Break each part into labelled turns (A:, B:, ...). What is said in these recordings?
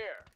A: Here.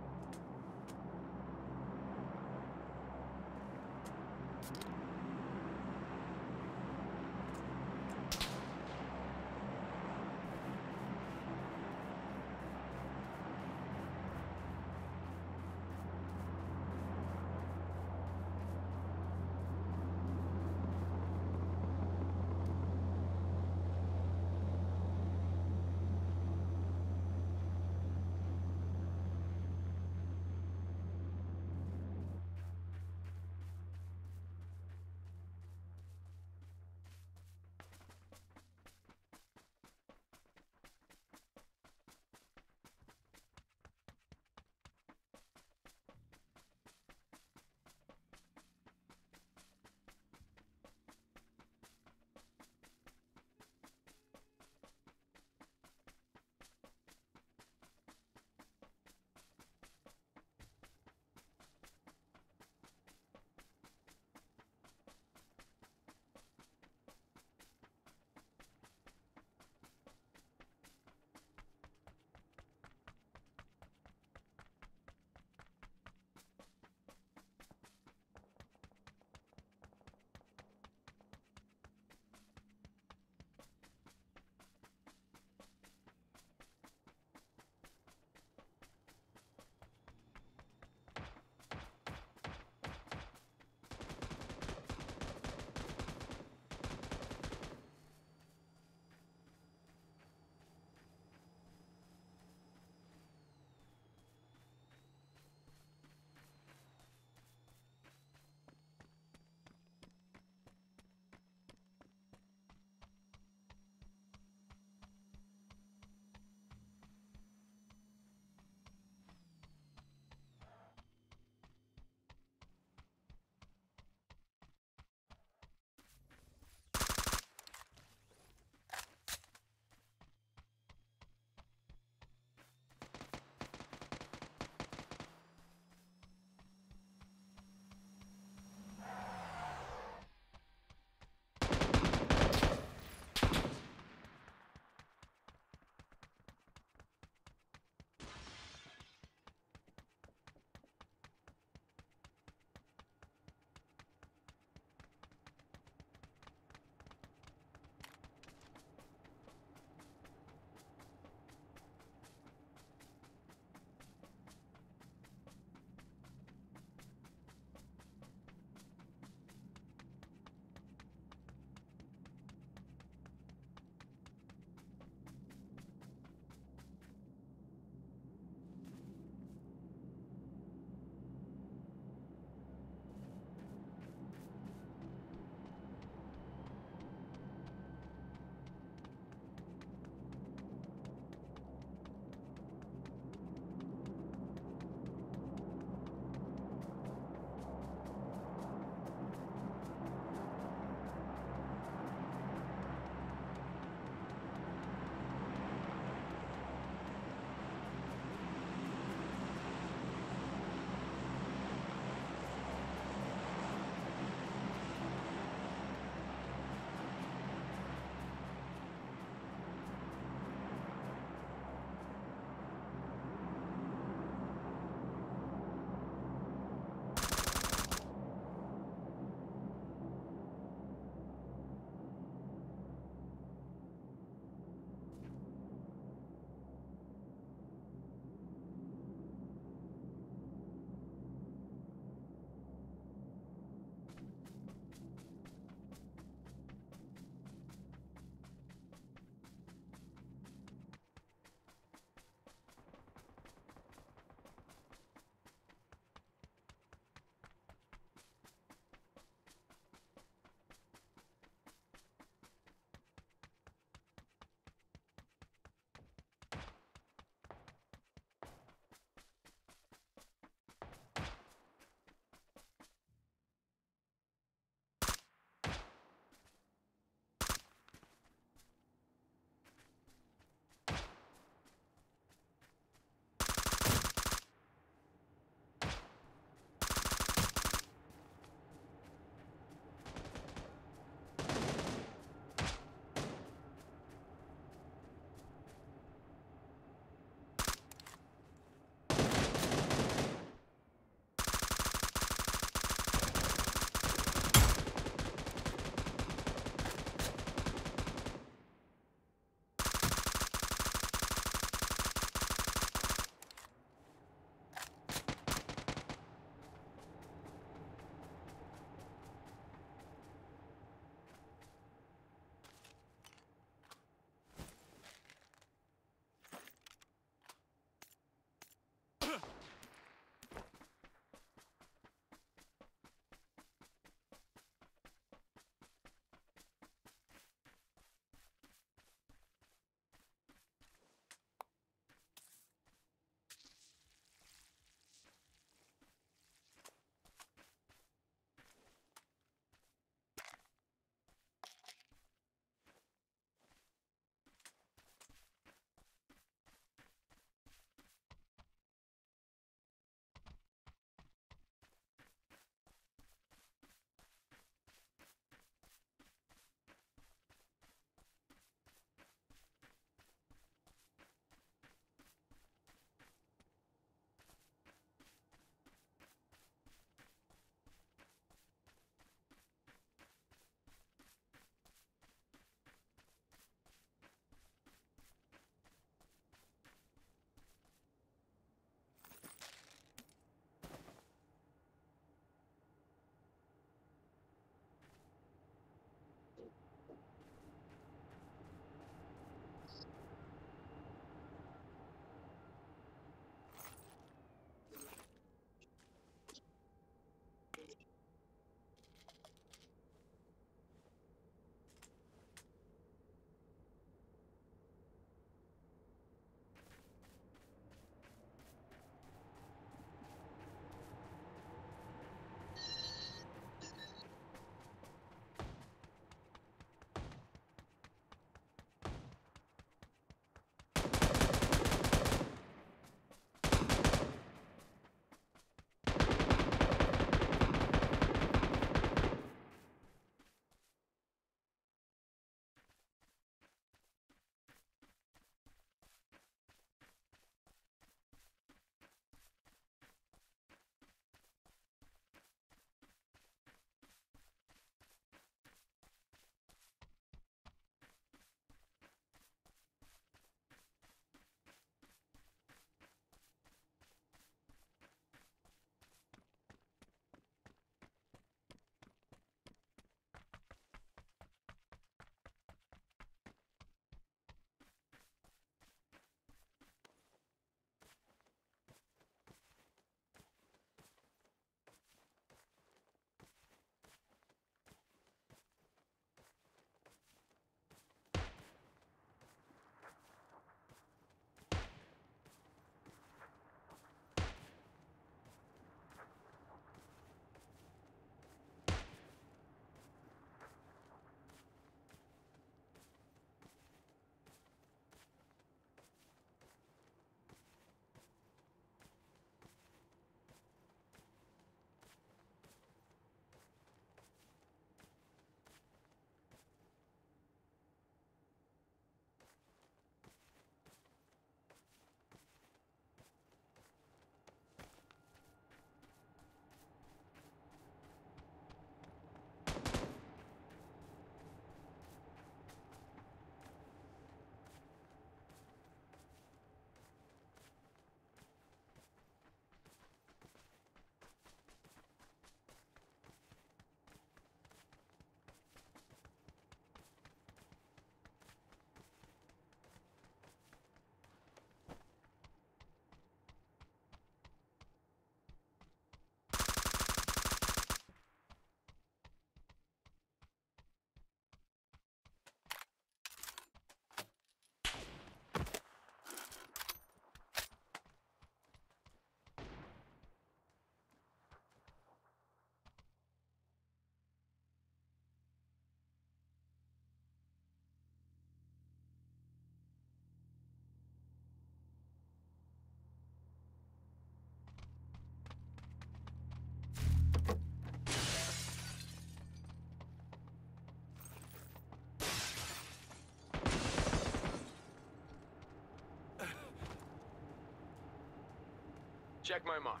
A: Check my mark.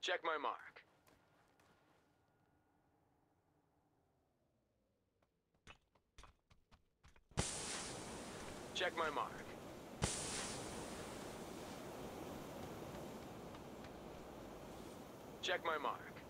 A: Check my mark. Check my mark. Check my mark.